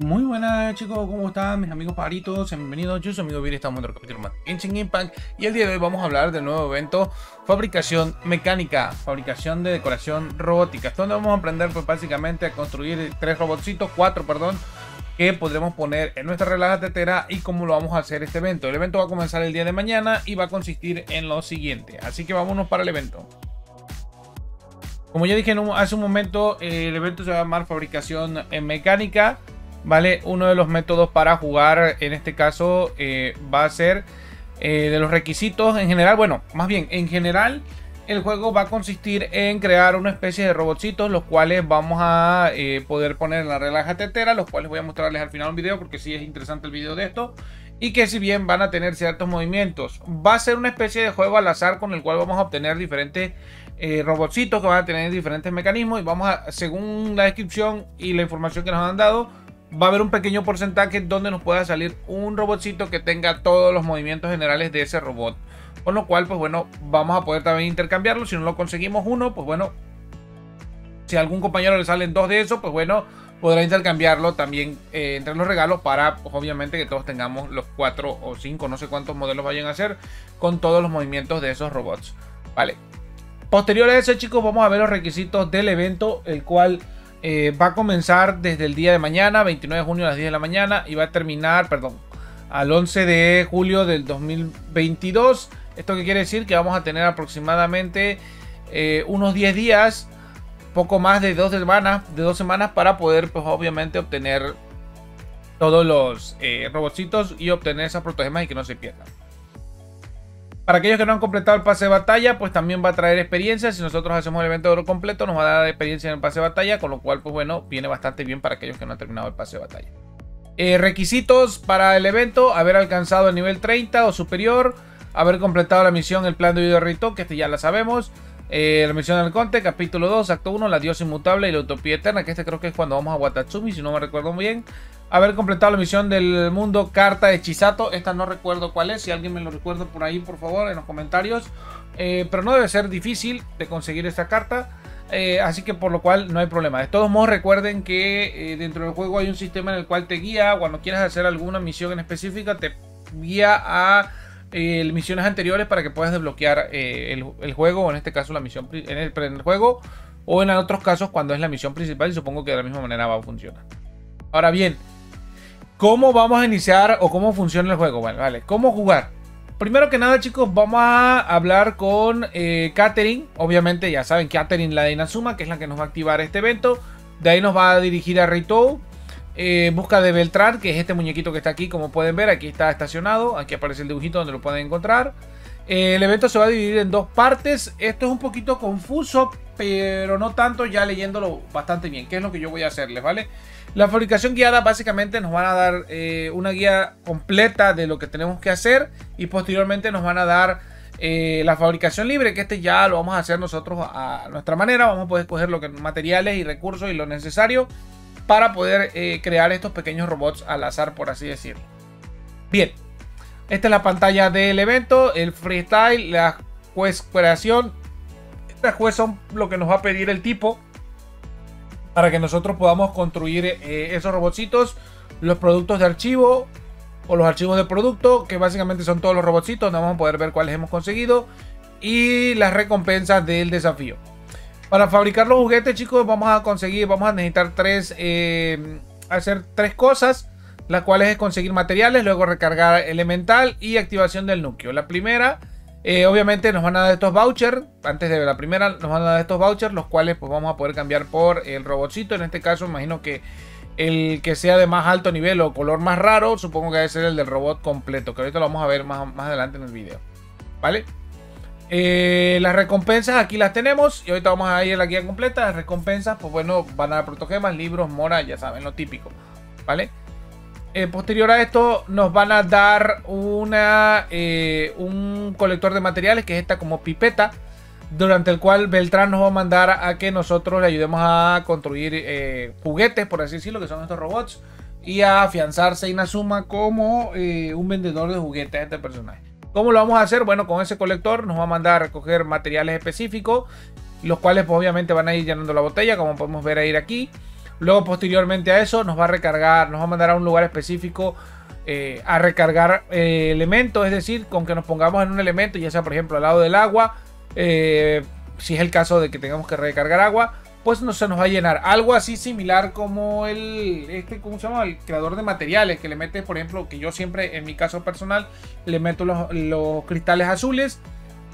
Muy buenas chicos, ¿cómo están mis amigos paritos? Bienvenidos, yo soy amigo Viri, estamos en otro capítulo más de Genshin Impact y el día de hoy vamos a hablar del nuevo evento Fabricación Mecánica, Fabricación de Decoración Robótica, donde vamos a aprender pues básicamente a construir tres robotcitos, cuatro perdón, que podremos poner en nuestra relaja tetera y cómo lo vamos a hacer este evento. El evento va a comenzar el día de mañana y va a consistir en lo siguiente, así que vámonos para el evento. Como ya dije hace un momento, el evento se va a llamar Fabricación Mecánica ¿vale? Uno de los métodos para jugar, en este caso, eh, va a ser eh, de los requisitos en general. Bueno, más bien, en general, el juego va a consistir en crear una especie de robotcitos, los cuales vamos a eh, poder poner en la relaja tetera, los cuales voy a mostrarles al final un video, porque sí es interesante el video de esto. Y que si bien van a tener ciertos movimientos, va a ser una especie de juego al azar con el cual vamos a obtener diferentes robotcitos que van a tener diferentes mecanismos y vamos a, según la descripción y la información que nos han dado, va a haber un pequeño porcentaje donde nos pueda salir un robotcito que tenga todos los movimientos generales de ese robot. Con lo cual, pues bueno, vamos a poder también intercambiarlo. Si no lo conseguimos uno, pues bueno, si a algún compañero le salen dos de esos, pues bueno, podrá intercambiarlo también eh, entre los regalos para, pues, obviamente, que todos tengamos los cuatro o cinco, no sé cuántos modelos vayan a hacer, con todos los movimientos de esos robots. Vale. Posterior a eso, chicos, vamos a ver los requisitos del evento, el cual eh, va a comenzar desde el día de mañana, 29 de junio a las 10 de la mañana, y va a terminar, perdón, al 11 de julio del 2022. Esto que quiere decir que vamos a tener aproximadamente eh, unos 10 días, poco más de dos semanas, de dos semanas para poder, pues obviamente, obtener todos los eh, y obtener esas protogemas y que no se pierdan. Para aquellos que no han completado el pase de batalla, pues también va a traer experiencia. Si nosotros hacemos el evento de oro completo, nos va a dar experiencia en el pase de batalla, con lo cual, pues bueno, viene bastante bien para aquellos que no han terminado el pase de batalla. Eh, requisitos para el evento, haber alcanzado el nivel 30 o superior, haber completado la misión El plan de video Rito, que este ya la sabemos. Eh, la misión del Conte, capítulo 2, acto 1, la diosa inmutable y la utopía eterna, que este creo que es cuando vamos a Watatsumi, si no me recuerdo bien haber completado la misión del mundo carta de Chisato. Esta no recuerdo cuál es. Si alguien me lo recuerda por ahí, por favor, en los comentarios. Eh, pero no debe ser difícil de conseguir esta carta. Eh, así que por lo cual no hay problema. De todos modos recuerden que eh, dentro del juego hay un sistema en el cual te guía cuando quieras hacer alguna misión en específica. Te guía a misiones anteriores para que puedas desbloquear el, juego. O en este caso la misión en el, en el juego. O en otros casos cuando es la misión principal. Y supongo que de la misma manera va a funcionar. Ahora bien, ¿Cómo vamos a iniciar o cómo funciona el juego? Vale, ¿cómo jugar? Primero que nada, chicos, vamos a hablar con eh. Obviamente, ya saben, Catherine, la de Inazuma, que es la que nos va a activar este evento. De ahí nos va a dirigir a Ritou. Eh, busca de Beltrán, que es este muñequito que está aquí, como pueden ver. Aquí está estacionado. Aquí aparece el dibujito donde lo pueden encontrar. Eh, el evento se va a dividir en dos partes. Esto es un poquito confuso, pero no tanto, ya leyéndolo bastante bien. ¿Qué es lo que yo voy a hacerles, vale? La fabricación guiada básicamente nos van a dar eh, una guía completa de lo que tenemos que hacer y posteriormente nos van a dar eh, la fabricación libre, que este ya lo vamos a hacer nosotros a nuestra manera. Vamos a poder escoger lo que, materiales y recursos y lo necesario para poder eh, crear estos pequeños robots al azar, por así decirlo. Bien, esta es la pantalla del evento, el freestyle, la juez creación. Estas juez son lo que nos va a pedir el tipo para que nosotros podamos construir eh, esos robotcitos, los productos de archivo o los archivos de producto, que básicamente son todos los robotcitos, vamos a poder ver cuáles hemos conseguido y las recompensas del desafío. Para fabricar los juguetes, chicos, vamos a conseguir, vamos a necesitar tres, eh, hacer tres cosas, las cuales es conseguir materiales, luego recargar elemental y activación del núcleo. La primera eh, obviamente nos van a dar estos vouchers. Antes de la primera nos van a dar estos vouchers. Los cuales pues vamos a poder cambiar por el robotcito. En este caso imagino que el que sea de más alto nivel o color más raro. Supongo que debe ser el del robot completo. Que ahorita lo vamos a ver más, más adelante en el video. ¿Vale? Eh, las recompensas aquí las tenemos. Y ahorita vamos a ir a la guía completa. Las recompensas pues bueno van a dar protogemas, libros, mora. Ya saben lo típico. ¿Vale? Eh, posterior a esto nos van a dar una, eh, un colector de materiales que es esta como pipeta durante el cual Beltrán nos va a mandar a que nosotros le ayudemos a construir eh, juguetes, por así decirlo, que son estos robots, y a afianzarse Inazuma como un vendedor de juguetes a este personaje. ¿Cómo lo vamos a hacer? Bueno, con ese colector nos va a mandar a recoger materiales específicos, los cuales pues, obviamente van a ir llenando la botella, como podemos ver ahí aquí. Luego, posteriormente a eso, nos va a recargar, nos va a mandar a un lugar específico eh, a recargar eh, elementos. Es decir, con que nos pongamos en un elemento, ya sea por ejemplo al lado del agua, eh, si es el caso de que tengamos que recargar agua, pues no se nos va a llenar. Algo así similar como el, este, ¿cómo se llama? El creador de materiales, que le mete, por ejemplo, que yo siempre, en mi caso personal, le meto los cristales azules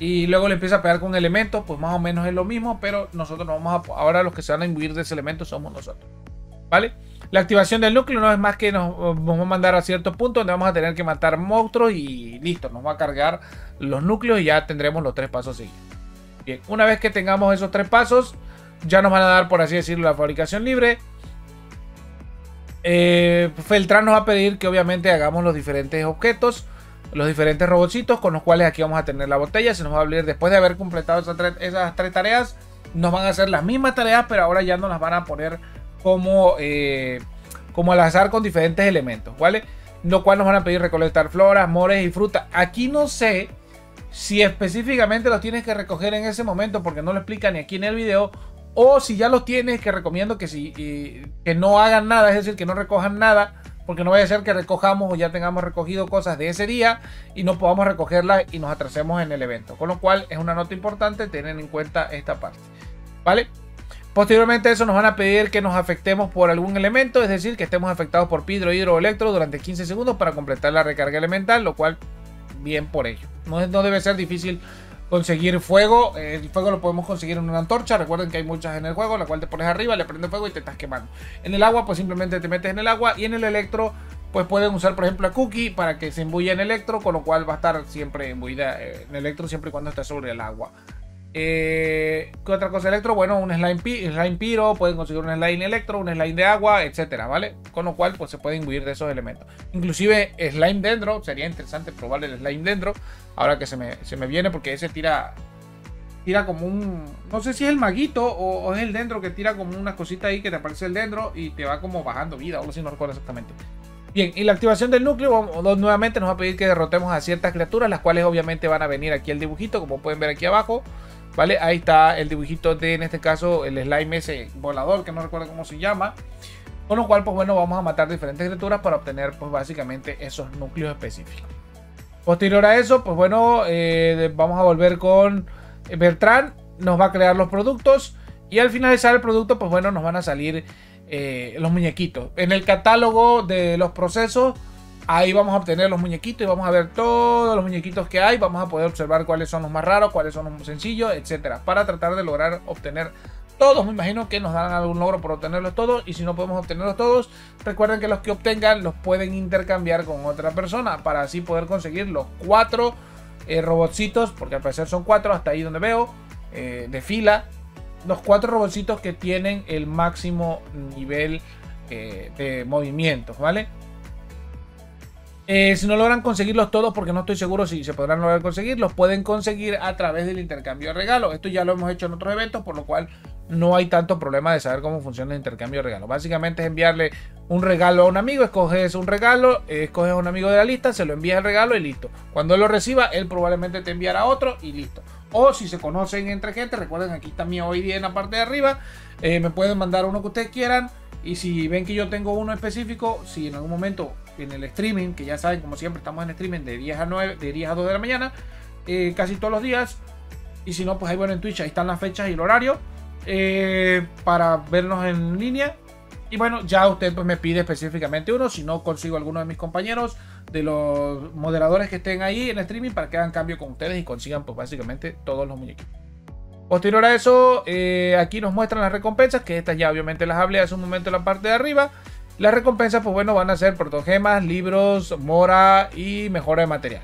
y luego le empieza a pegar con elementos, pues más o menos es lo mismo, pero nosotros no vamos a, ahora los que se van a imbuir de ese elemento somos nosotros. ¿Vale? La activación del núcleo no es más que nos, nos, va a mandar a cierto punto donde vamos a tener que matar monstruos y listo, nos va a cargar los núcleos y ya tendremos los tres pasos seguidos. Bien, una vez que tengamos esos tres pasos, ya nos van a dar, por así decirlo, la fabricación libre. Eh, nos va a pedir que obviamente hagamos los diferentes objetos los diferentes robotcitos con los cuales aquí vamos a tener la botella. Se nos va a abrir después de haber completado esas tres, esas tres tareas. Nos van a hacer las mismas tareas, pero ahora ya nos las van a poner como, eh, como al azar con diferentes elementos, ¿vale? Lo cual nos van a pedir recolectar floras, mores y frutas. Aquí no sé si específicamente los tienes que recoger en ese momento porque no lo explica ni aquí en el video. O si ya los tienes, que recomiendo que, si, que no hagan nada, es decir, que no recojan nada porque no vaya a ser que recojamos o ya tengamos recogido cosas de ese día y no podamos recogerlas y nos atrasemos en el evento. Con lo cual es una nota importante tener en cuenta esta parte. ¿Vale? Posteriormente a eso nos van a pedir que nos afectemos por algún elemento, es decir, que estemos afectados por pidro, hidro o electro durante 15 segundos para completar la recarga elemental, lo cual bien por ello. No debe ser difícil conseguir fuego. El fuego lo podemos conseguir en una antorcha. Recuerden que hay muchas en el juego, la cual te pones arriba, le prende fuego y te estás quemando. En el agua, pues simplemente te metes en el agua. Y en el electro, pues pueden usar, por ejemplo, a Cookie para que se embuya en electro, con lo cual va a estar siempre embuida eh, en electro siempre y cuando esté sobre el agua. Eh, ¿Qué otra cosa electro? Bueno, un slime, slime piro, pueden conseguir un slime electro, un slime de agua, etcétera, ¿vale? Con lo cual, pues se puede imbuir de esos elementos. Inclusive slime dentro, sería interesante probar el slime dentro, ahora que se me, se me viene, porque ese tira tira como un. No sé si es el maguito o, es el dentro que tira como una cosita ahí que te aparece el dentro y te va como bajando vida, o si no recuerdo exactamente. Bien, y la activación del núcleo, nuevamente nos va a pedir que derrotemos a ciertas criaturas, las cuales obviamente van a venir aquí al dibujito, como pueden ver aquí abajo. ¿Vale? Ahí está el dibujito de, en este caso, el slime ese volador, que no recuerdo cómo se llama. Con lo cual, pues bueno, vamos a matar diferentes criaturas para obtener, pues básicamente, esos núcleos específicos. Posterior a eso, pues bueno, eh, vamos a volver con Bertrand. Nos va a crear los productos. Y al finalizar el producto, pues bueno, nos van a salir eh, los muñequitos. En el catálogo de los procesos Ahí vamos a obtener los muñequitos y vamos a ver todos los muñequitos que hay. Vamos a poder observar cuáles son los más raros, cuáles son los más sencillos, etcétera. Para tratar de lograr obtener todos. Me imagino que nos dan algún logro por obtenerlos todos. Y si no podemos obtenerlos todos, recuerden que los que obtengan los pueden intercambiar con otra persona. Para así poder conseguir los cuatro eh, robotcitos. Porque al parecer son cuatro, hasta ahí donde veo. Eh, de fila. Los cuatro robotcitos que tienen el máximo nivel eh, de movimientos, ¿vale? Eh, si no logran conseguirlos todos, porque no estoy seguro si se podrán lograr conseguirlos, pueden conseguir a través del intercambio de regalos. Esto ya lo hemos hecho en otros eventos, por lo cual no hay tanto problema de saber cómo funciona el intercambio de regalos. Básicamente es enviarle un regalo a un amigo, escoges un regalo, escoges a un amigo de la lista, se lo envías el regalo y listo. Cuando él lo reciba, él probablemente te enviará otro y listo. O si se conocen entre gente, recuerden aquí mi hoy día en la parte de arriba, eh, me pueden mandar uno que ustedes quieran. Y si ven que yo tengo uno específico, si en algún momento en el streaming, que ya saben, como siempre, estamos en streaming de 10 a 9, de 10 a 2 de la mañana, eh, casi todos los días. Y si no, pues ahí bueno en Twitch, ahí están las fechas y el horario eh, para vernos en línea. Y bueno, ya usted pues me pide específicamente uno, si no consigo alguno de mis compañeros, de los moderadores que estén ahí en streaming para que hagan cambio con ustedes y consigan pues básicamente todos los muñequitos. Posterior a eso, eh, aquí nos muestran las recompensas, que estas ya obviamente las hablé hace un momento en la parte de arriba. Las recompensas, pues bueno, van a ser protogemas, libros, mora y mejora de material.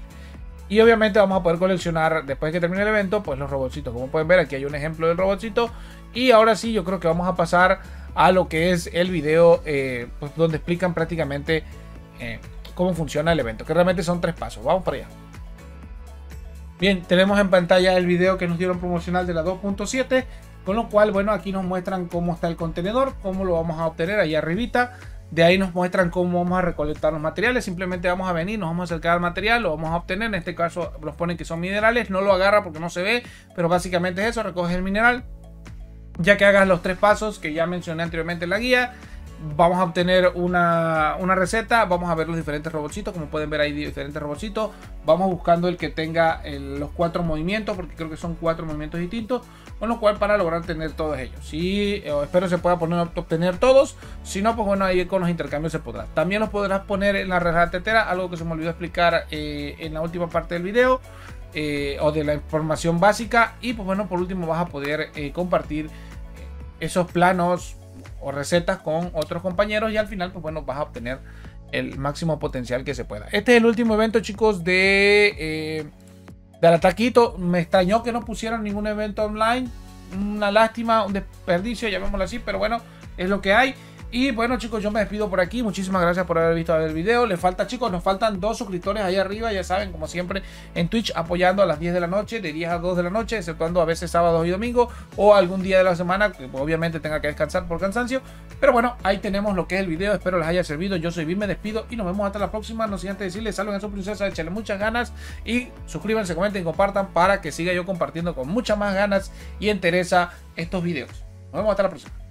Y obviamente vamos a poder coleccionar, después que termine el evento, pues los robotcitos. Como pueden ver, aquí hay un ejemplo del robotcito. Y ahora sí, yo creo que vamos a pasar a lo que es el video eh, pues, donde explican prácticamente eh, cómo funciona el evento. Que realmente son tres pasos. Vamos para allá. Bien, tenemos en pantalla el video que nos dieron promocional de la 2.7. Con lo cual, bueno, aquí nos muestran cómo está el contenedor, cómo lo vamos a obtener ahí arribita. De ahí nos muestran cómo vamos a recolectar los materiales. Simplemente vamos a venir, nos vamos a acercar al material, lo vamos a obtener. En este caso nos ponen que son minerales. No lo agarra porque no se ve, pero básicamente es eso. Recoge el mineral. Ya que hagas los tres pasos que ya mencioné anteriormente en la guía, vamos a obtener una, receta, vamos a ver los diferentes robotcitos, como pueden ver ahí diferentes robotcitos, vamos buscando el que tenga los cuatro movimientos, porque creo que son cuatro movimientos distintos, con lo cual para lograr tener todos ellos. Si eh, espero se pueda poner, obtener todos, si no, pues bueno, ahí con los intercambios se podrá. También los podrás poner en la red tetera, algo que se me olvidó explicar eh, en la última parte del video. Eh, o de la información básica y pues bueno por último vas a poder compartir esos planos o recetas con otros compañeros y al final, pues bueno, vas a obtener el máximo potencial que se pueda. Este es el último evento, chicos, de, eh, de Ataquito. Me extrañó que no pusieran ningún evento online. Una lástima, un desperdicio, llamémoslo así, pero bueno, es lo que hay. Y bueno chicos, yo me despido por aquí. Muchísimas gracias por haber visto el video. Le falta chicos, nos faltan dos suscriptores ahí arriba. Ya saben, como siempre, en Twitch apoyando a las 10 de la noche, de 10 a 2 de la noche, exceptuando a veces sábados y domingos o algún día de la semana que obviamente tenga que descansar por cansancio. Pero bueno, ahí tenemos lo que es el video. Espero les haya servido. Yo soy Bim, me despido y nos vemos hasta la próxima. No sin antes decirles, saluden a su princesa, échale muchas ganas y suscríbanse, comenten y compartan para que siga yo compartiendo con muchas más ganas y entereza estos videos. Nos vemos hasta la próxima.